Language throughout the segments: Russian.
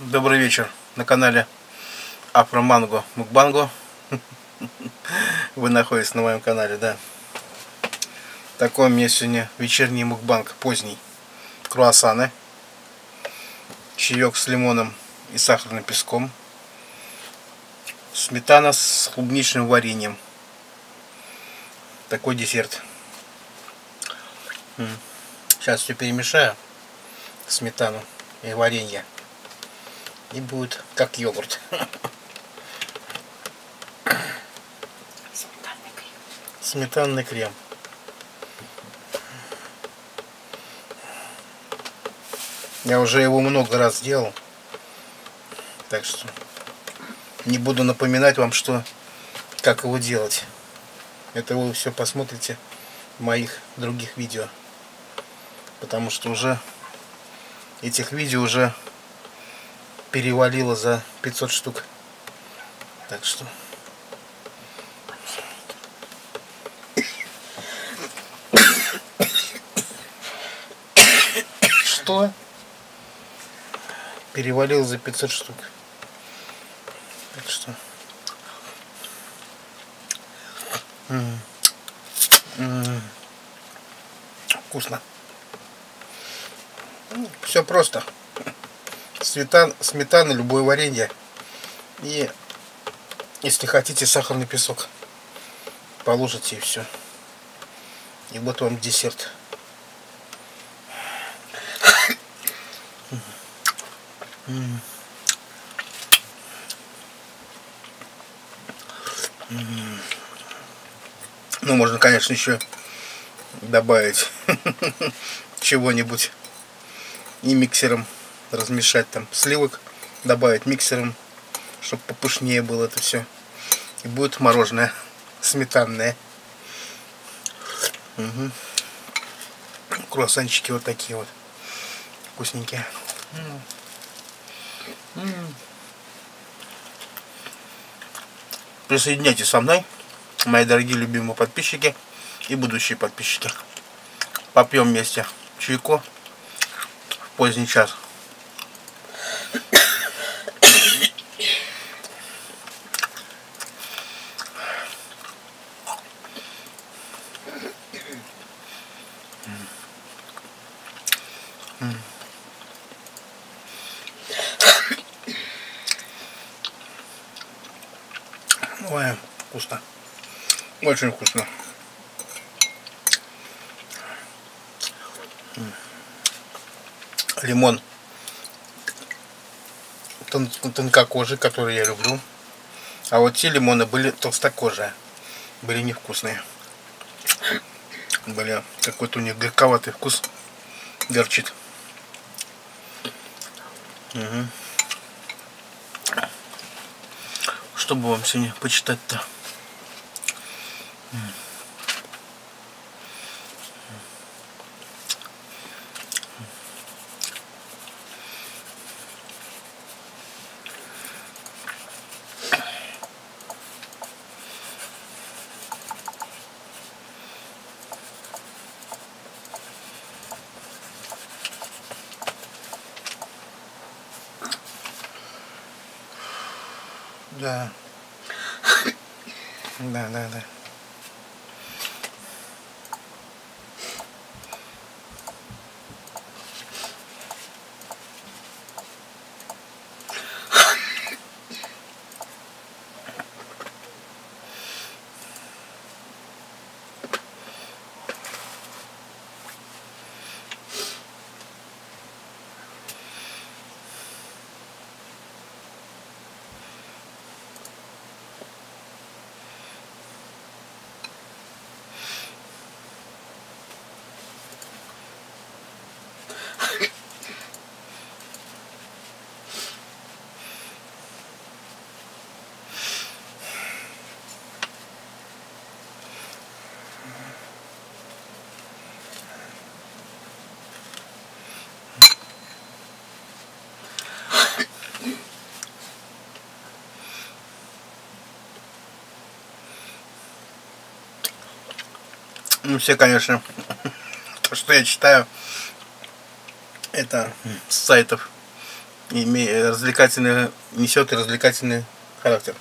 Добрый вечер на канале Афроманго Мукбанго. Вы находитесь на моем канале, да. Такой у меня сегодня вечерний мукбанг, поздний. Круассаны, чаек с лимоном и сахарным песком, сметана с клубничным вареньем. Такой десерт. Сейчас все перемешаю, сметану и варенье и будет как йогурт. Сметанный крем. Сметанный крем. Я уже его много раз делал. Так что не буду напоминать вам, что как его делать. Это вы все посмотрите в моих других видео. Потому что уже этих видео уже перевалило за 500 штук. Так что... Что? Перевалил за 500 штук. Так что... М -м -м. Вкусно. Все просто сметан, сметана, любое варенье. И, если хотите, сахарный песок. Положите и все. И вот вам десерт. Ну, можно, конечно, еще добавить чего-нибудь и миксером размешать там сливок, добавить миксером, чтобы попушнее было это все. И будет мороженое сметанное. Угу. Круассанчики вот такие вот. Вкусненькие. Присоединяйтесь со мной, мои дорогие любимые подписчики и будущие подписчики. Попьем вместе чайку в поздний час. Ой, вкусно. Очень вкусно. Лимон тон тонкокожий, который я люблю. А вот те лимоны были толстокожие. Были невкусные. Были какой-то у них горьковатый вкус. Горчит. Угу. Что бы вам сегодня почитать-то? Да. Да, да, да. Ну, все, конечно, то, что я читаю, это с сайтов развлекательный, несет развлекательный характер.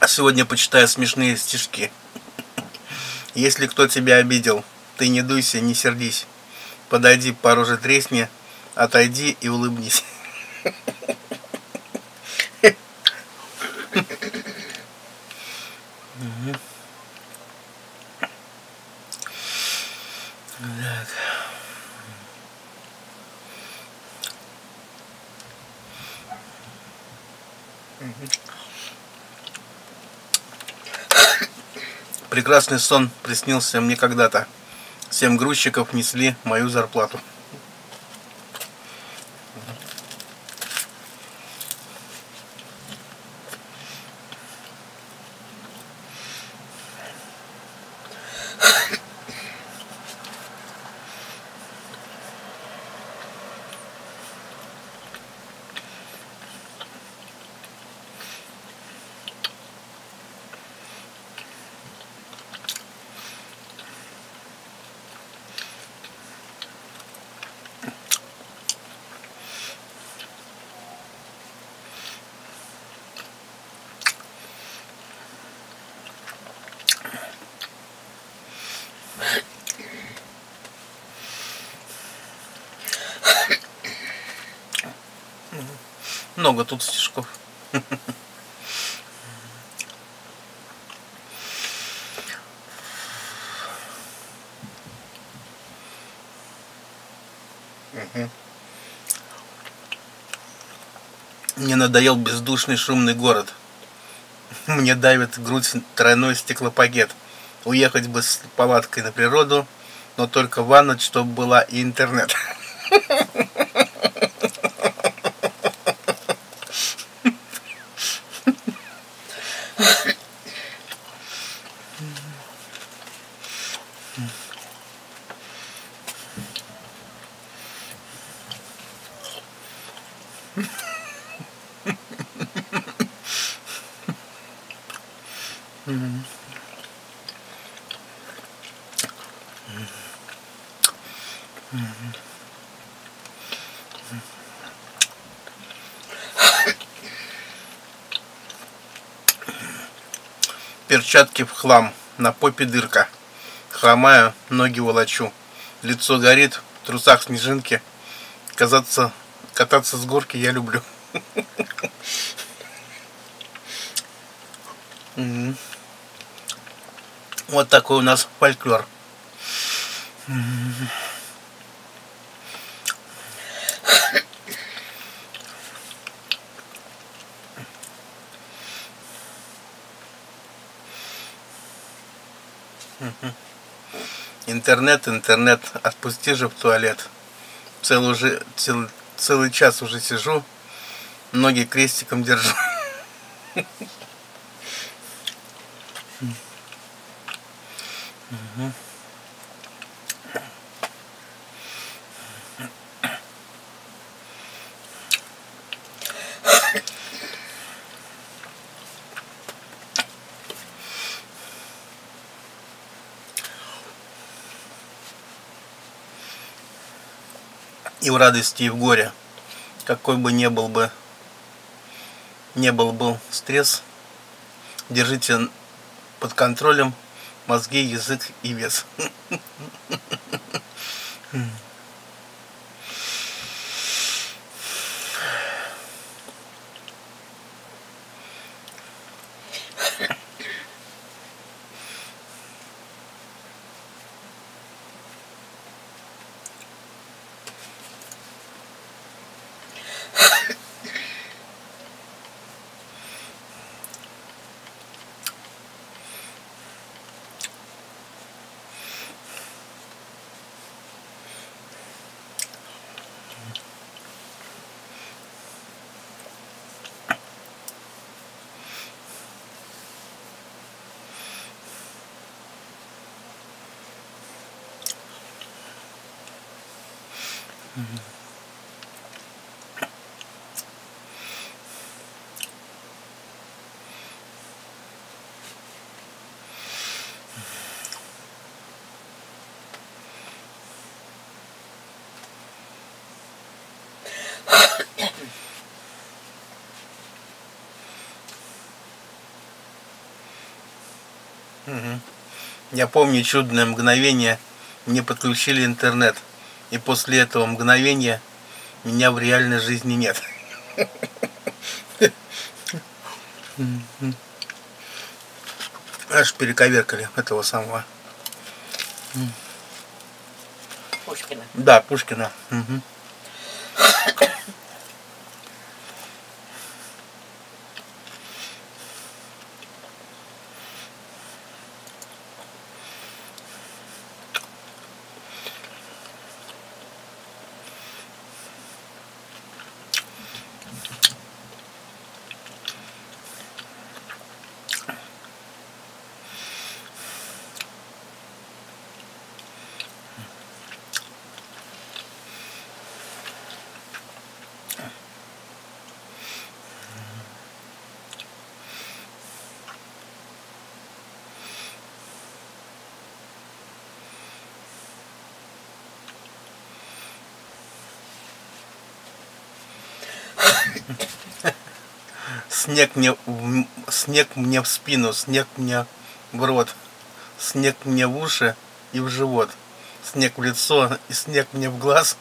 А сегодня почитаю смешные стишки. Если кто тебя обидел, ты не дуйся, не сердись. Подойди, по тресни, отойди и улыбнись. Прекрасный сон приснился мне когда-то. Семь грузчиков несли мою зарплату. Много тут стишков. Мне надоел бездушный шумный город. Мне давит грудь тройной стеклопакет. Уехать бы с палаткой на природу, но только ванна, чтобы была и интернет. Перчатки в хлам, на попе дырка. Хромаю, ноги волочу. Лицо горит, в трусах снежинки. Казаться, кататься с горки я люблю. Вот такой у нас фольклор. Интернет, интернет, отпусти же в туалет. Целый, уже, цел- целый час уже сижу, ноги крестиком держу. И в радости, и в горе. Какой бы ни был бы не был бы стресс, держите под контролем мозги, язык и вес. Угу. Я помню чудное мгновение, мне подключили интернет и после этого мгновения меня в реальной жизни нет. Аж перековеркали этого самого. Пушкина. Да, Пушкина. Угу. Снег мне, в, снег мне в спину, снег мне в рот, снег мне в уши и в живот, снег в лицо и снег мне в глаз.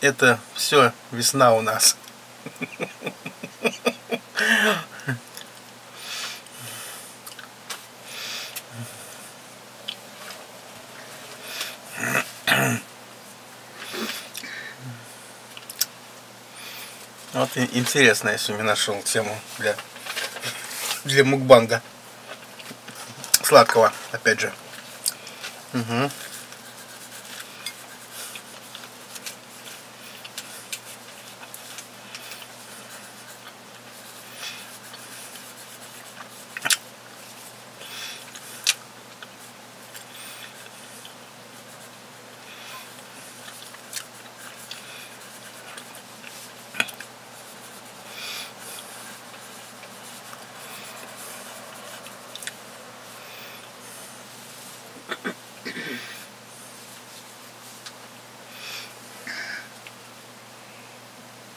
Это все весна у нас. Интересно, я сегодня нашел тему для, для мукбанга. Сладкого, опять же. Угу.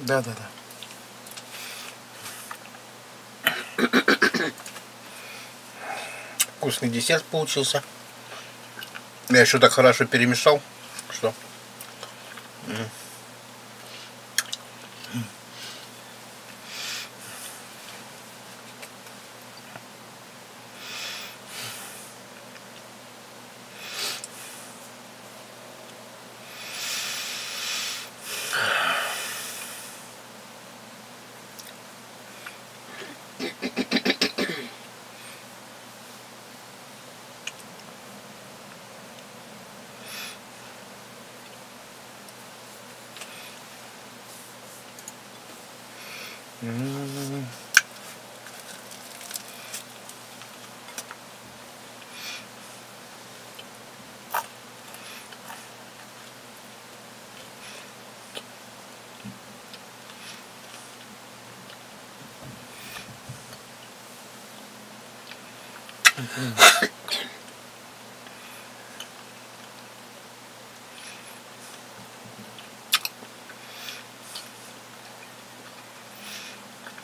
Да, да, да. Вкусный десерт получился. Я еще так хорошо перемешал, что... М.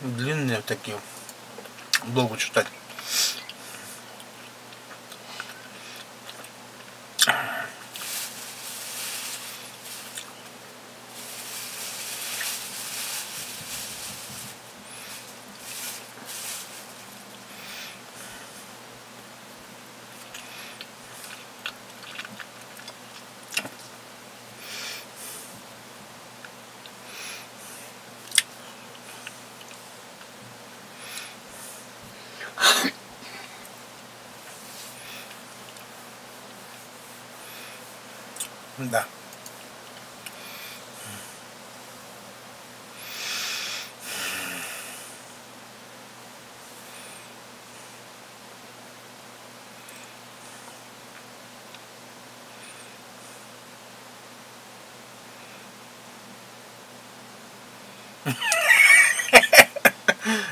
Длинные такие. Долго читать.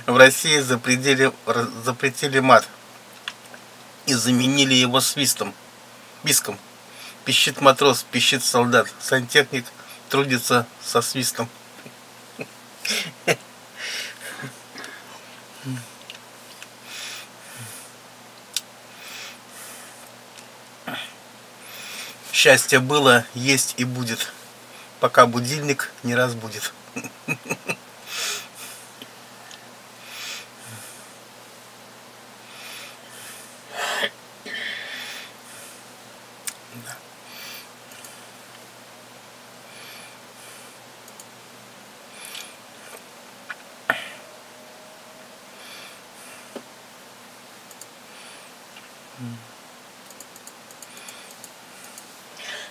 в России запретили, запретили мат и заменили его свистом, писком. Пищит матрос, пищит солдат, сантехник трудится со свистом. Счастье было, есть и будет, пока будильник не разбудит.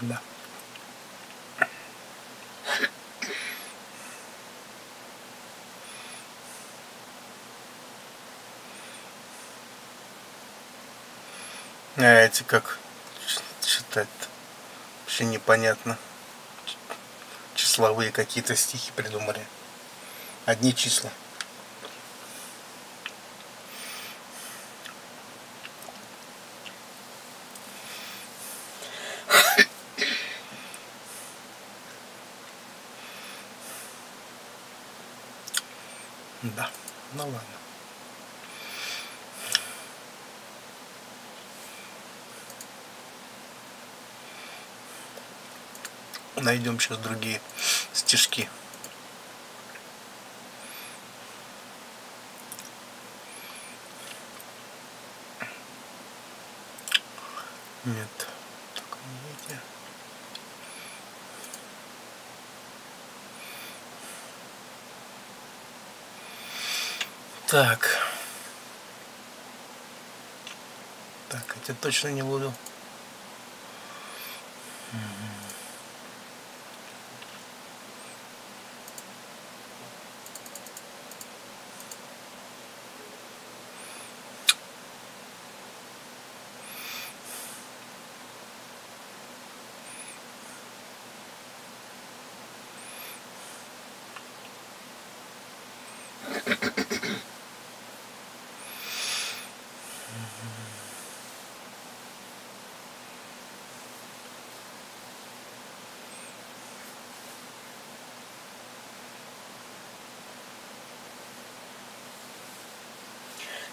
Да. А эти как читать вообще непонятно. Числовые какие-то стихи придумали. Одни числа. Да, ну ладно. Найдем сейчас другие стишки. Нет, только не эти. Так. Так, эти точно не буду.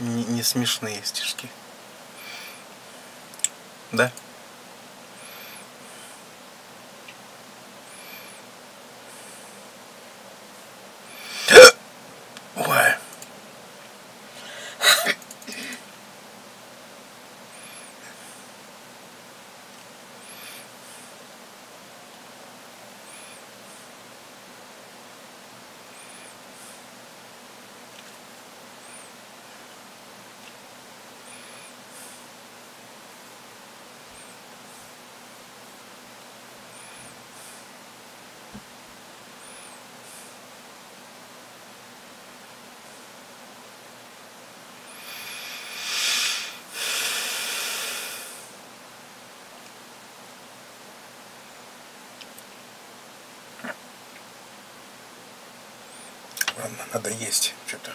не, не смешные стишки. Да? Надо есть что-то.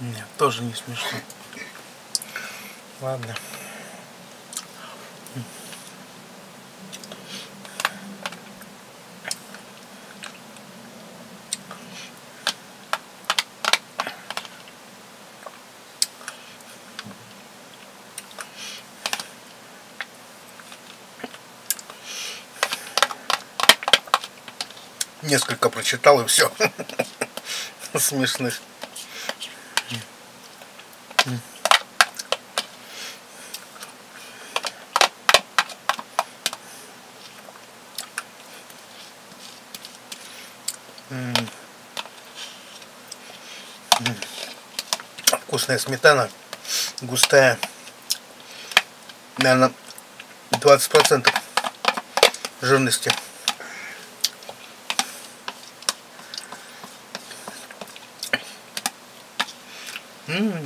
Нет, тоже не смешно. Ладно. Несколько прочитал и все. Смешных. Вкусная сметана, густая, наверное, 20% жирности.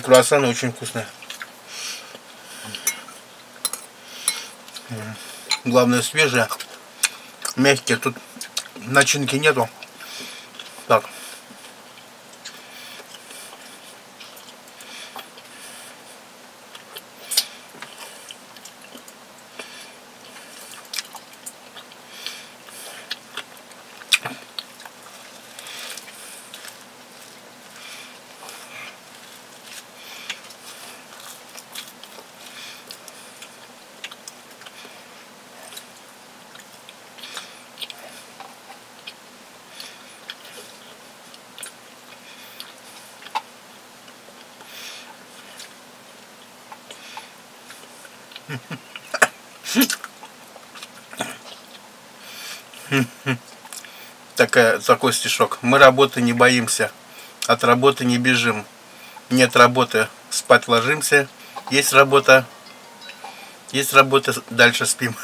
круассаны очень вкусные. Главное свежие, мягкие. Тут начинки нету. Так. Такая, такой стишок. Мы работы не боимся, от работы не бежим. Нет работы, спать ложимся. Есть работа, есть работа, дальше спим.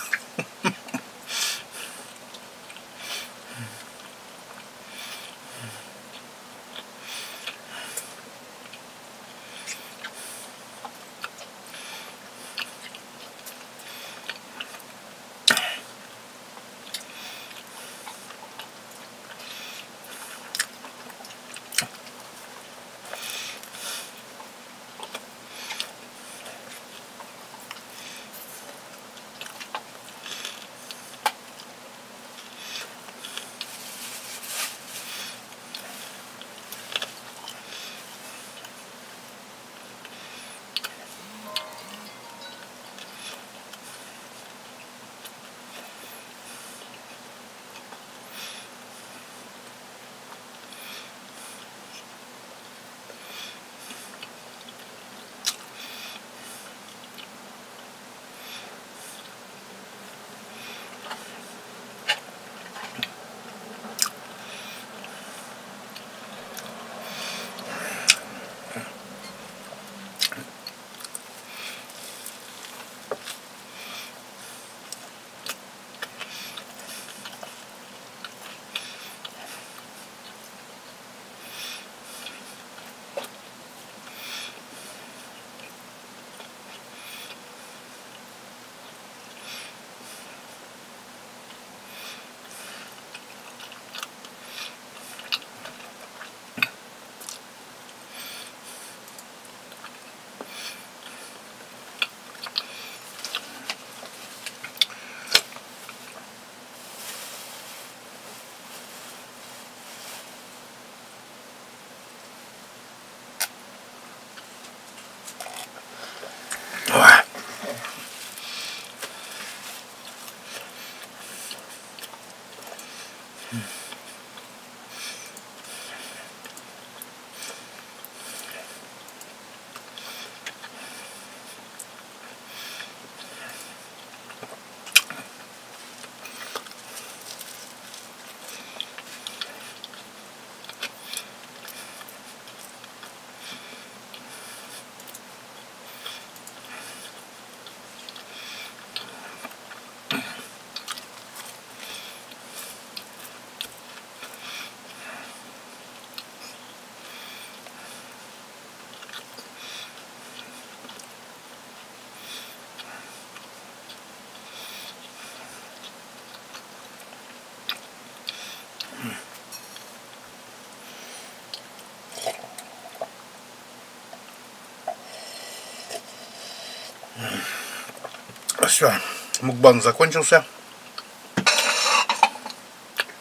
Все, мукбан закончился.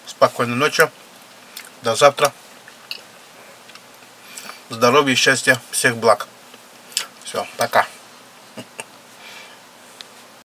Спокойной ночи. До завтра. Здоровья, счастья, всех благ. Все, пока.